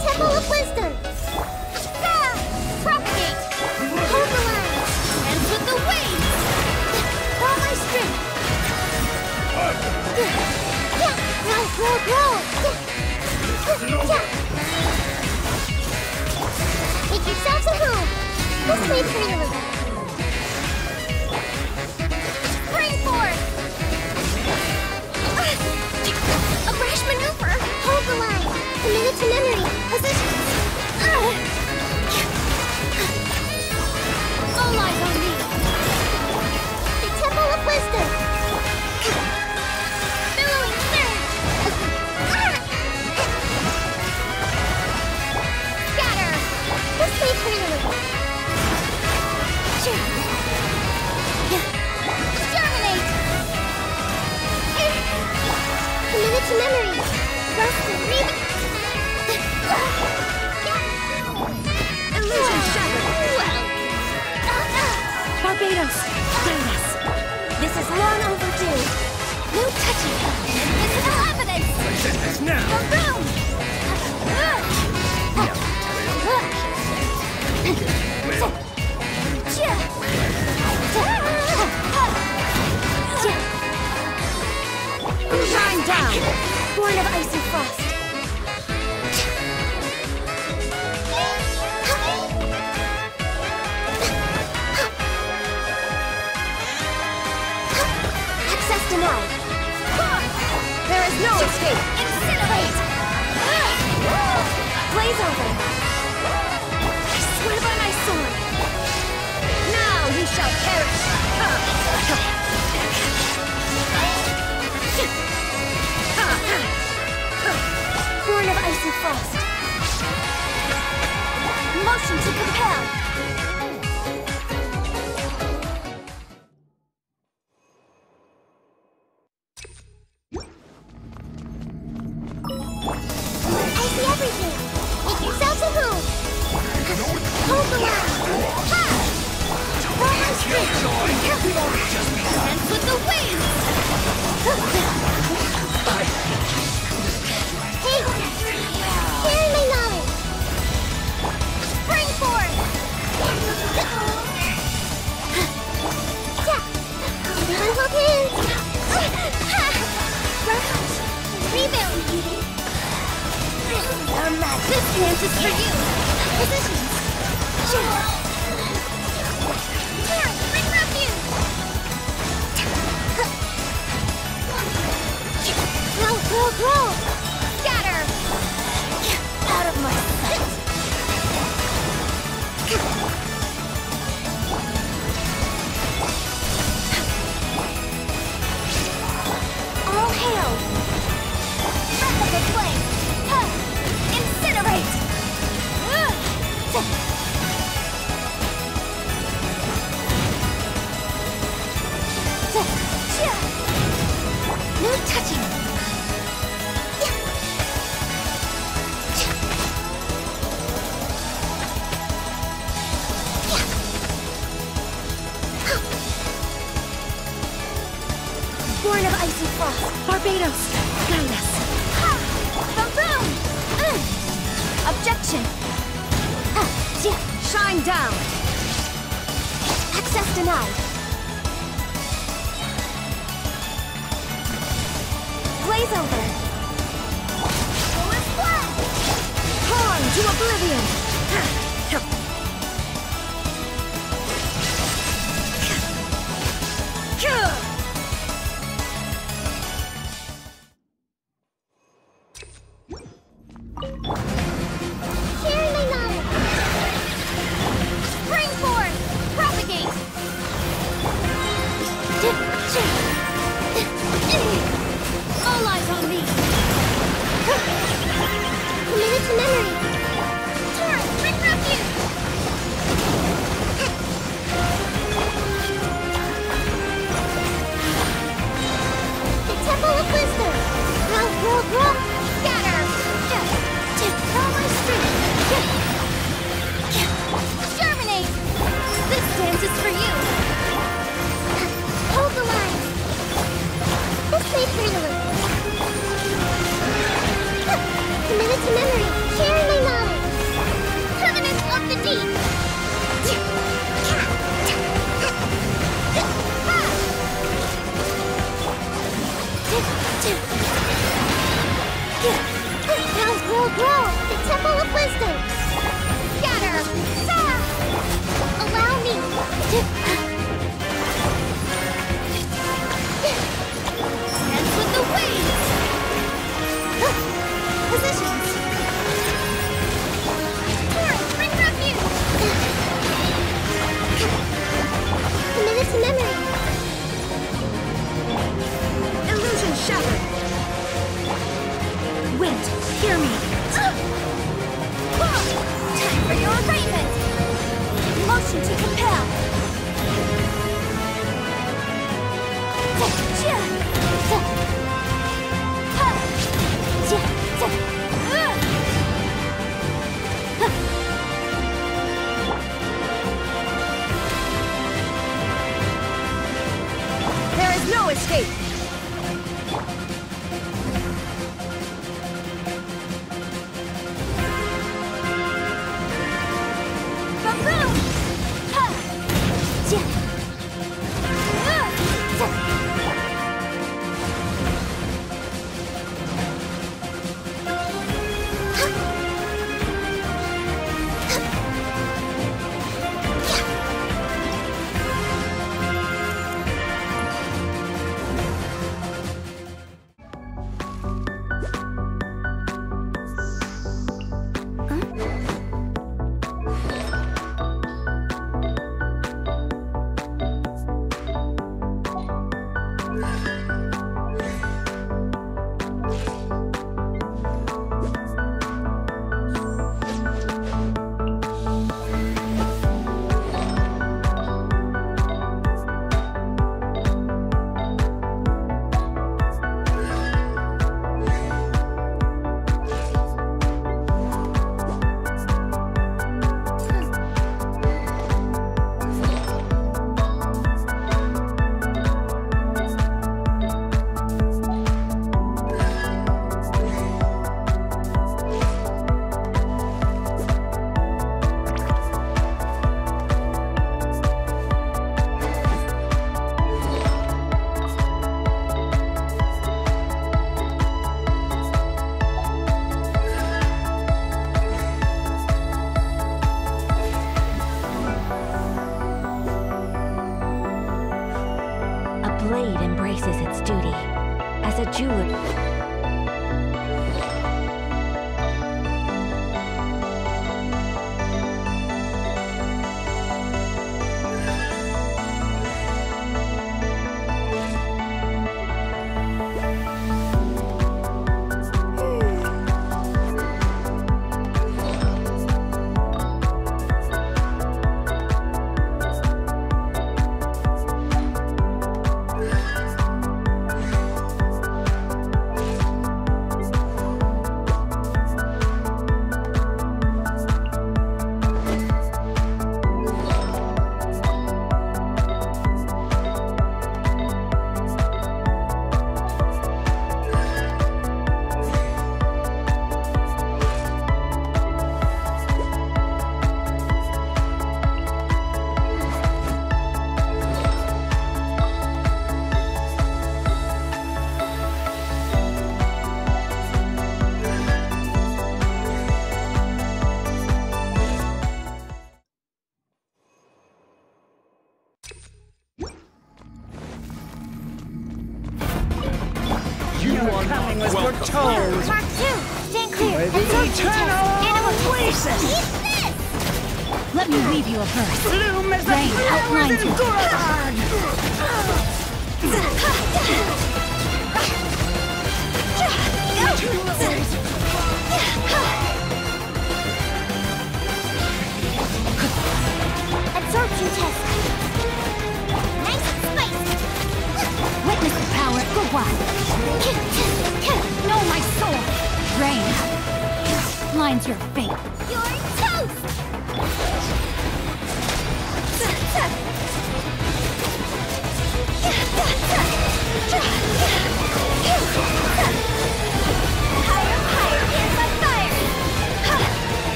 Temple of Wisdom! With the waves! My roll, roll! Make yourselves at home! This way for you, Spring forth! Ah! A rash maneuver! Hold the line! Commit it to memory! position! This dance is for you! Positions! Sure! Roll, roll! Shine down! Access denied. Blaze over! Torn to oblivion! Kill! the deep. 剑。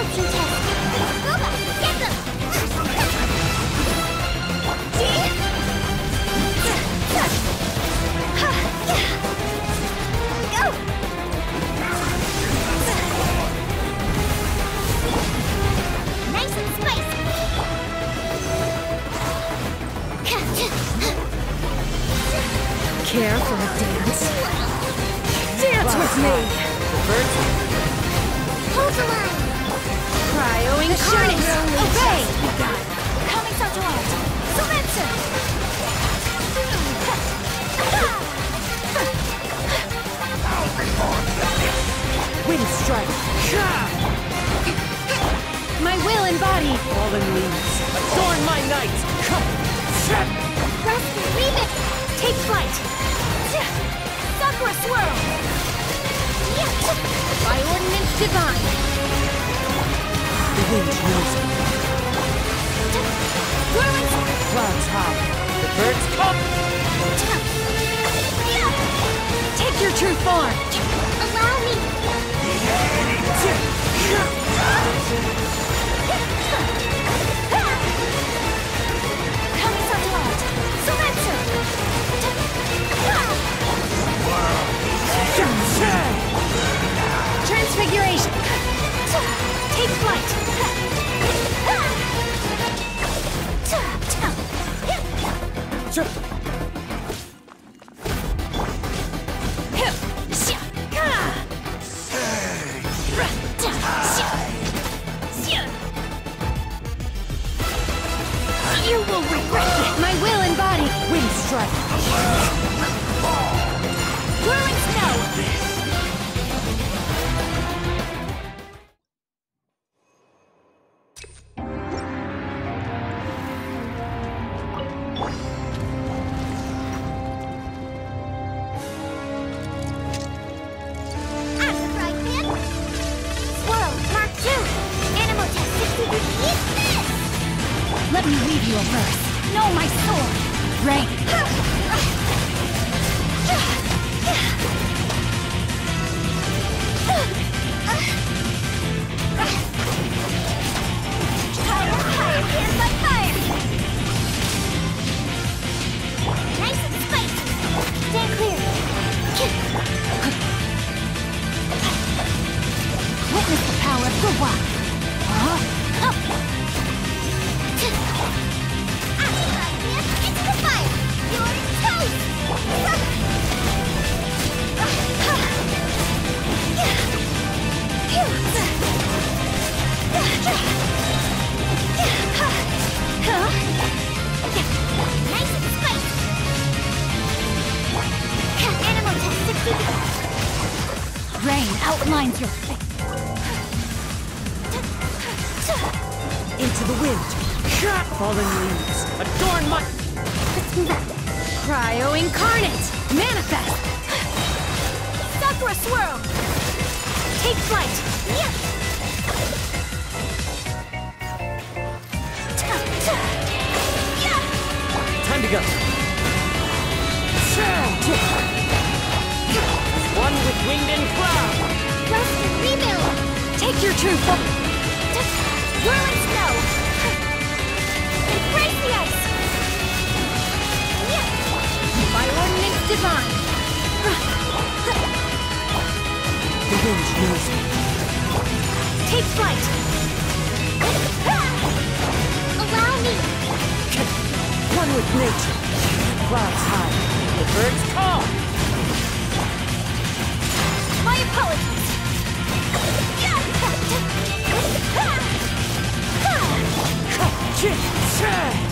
6308. transformed! Allow me! Rain outlines your face. Into the wind. Fallen leaves. Adorn my... Cryo incarnate. Manifest. Sakura swirl. Take flight. Yes. Time to go with wind and cloud. Rest and rebuild. Take your truth. Whirl and snow. Break the ice. By ordinance divine. The wind knows me. Take flight. Allow me. One with nature. Clouds high. The birds kick,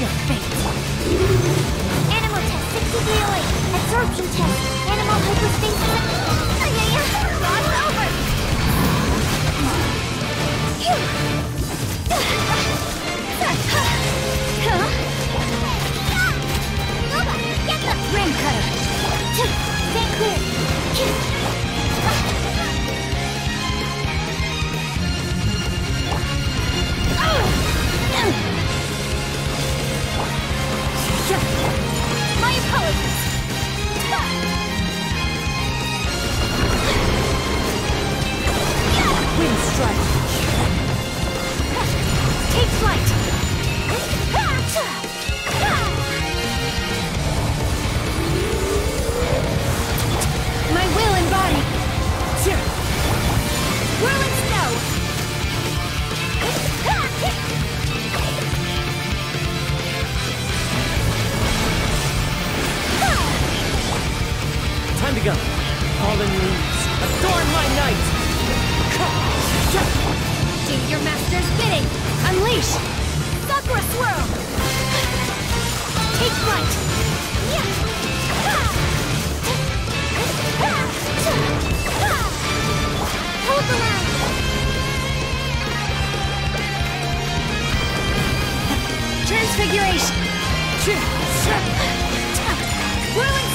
your fate. Animal test 6008. Absorption test Nice! Sakura Swirl! Take flight! Hold the line! Transfiguration! Whirling